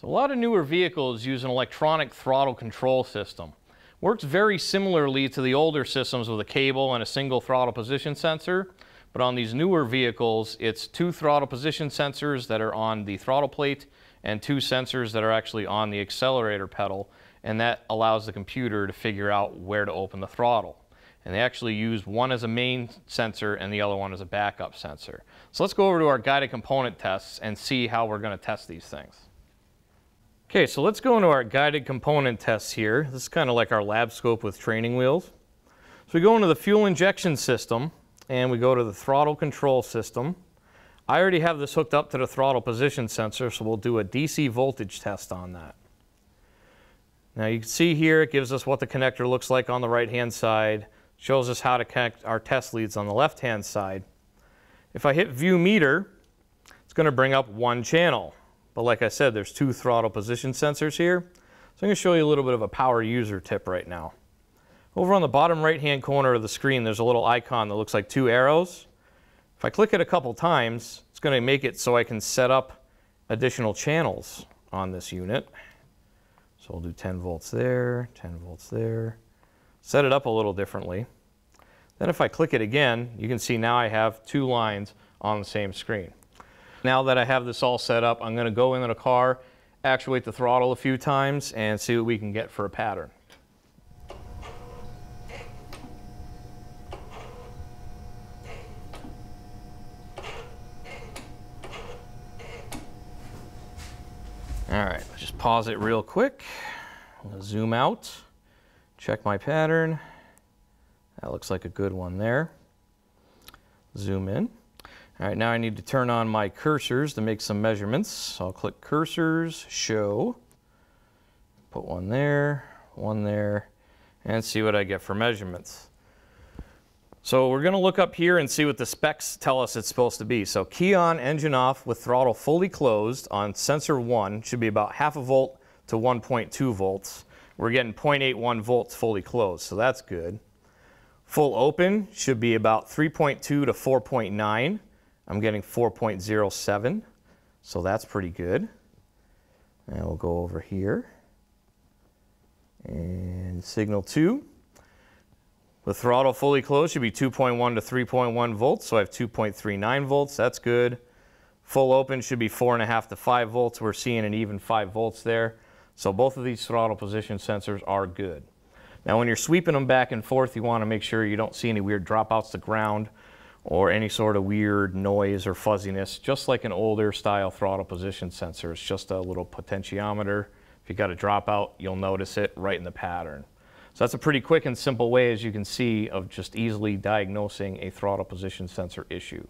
So a lot of newer vehicles use an electronic throttle control system. Works very similarly to the older systems with a cable and a single throttle position sensor, but on these newer vehicles, it's two throttle position sensors that are on the throttle plate and two sensors that are actually on the accelerator pedal, and that allows the computer to figure out where to open the throttle. And they actually use one as a main sensor and the other one as a backup sensor. So let's go over to our guided component tests and see how we're going to test these things. Okay, so let's go into our guided component tests here. This is kind of like our lab scope with training wheels. So we go into the fuel injection system and we go to the throttle control system. I already have this hooked up to the throttle position sensor, so we'll do a DC voltage test on that. Now you can see here it gives us what the connector looks like on the right hand side, shows us how to connect our test leads on the left hand side. If I hit view meter, it's going to bring up one channel. But like I said, there's two throttle position sensors here. So I'm going to show you a little bit of a power user tip right now. Over on the bottom right hand corner of the screen, there's a little icon that looks like two arrows. If I click it a couple times, it's going to make it so I can set up additional channels on this unit. So we'll do 10 volts there, 10 volts there. Set it up a little differently. Then if I click it again, you can see now I have two lines on the same screen. Now that I have this all set up, I'm going to go into the car, actuate the throttle a few times, and see what we can get for a pattern. All right, let's just pause it real quick. I'm gonna zoom out, check my pattern. That looks like a good one there. Zoom in. All right, now I need to turn on my cursors to make some measurements. So I'll click cursors, show, put one there, one there, and see what I get for measurements. So we're gonna look up here and see what the specs tell us it's supposed to be. So key on, engine off with throttle fully closed on sensor one should be about half a volt to 1.2 volts. We're getting 0.81 volts fully closed, so that's good. Full open should be about 3.2 to 4.9. I'm getting 4.07, so that's pretty good. And we'll go over here. And signal 2. The throttle fully closed should be 2.1 to 3.1 volts, so I have 2.39 volts. That's good. Full open should be 4.5 to 5 volts. We're seeing an even 5 volts there. So both of these throttle position sensors are good. Now when you're sweeping them back and forth, you want to make sure you don't see any weird dropouts to ground or any sort of weird noise or fuzziness, just like an older style throttle position sensor. It's just a little potentiometer. If you got a dropout, you'll notice it right in the pattern. So that's a pretty quick and simple way, as you can see, of just easily diagnosing a throttle position sensor issue.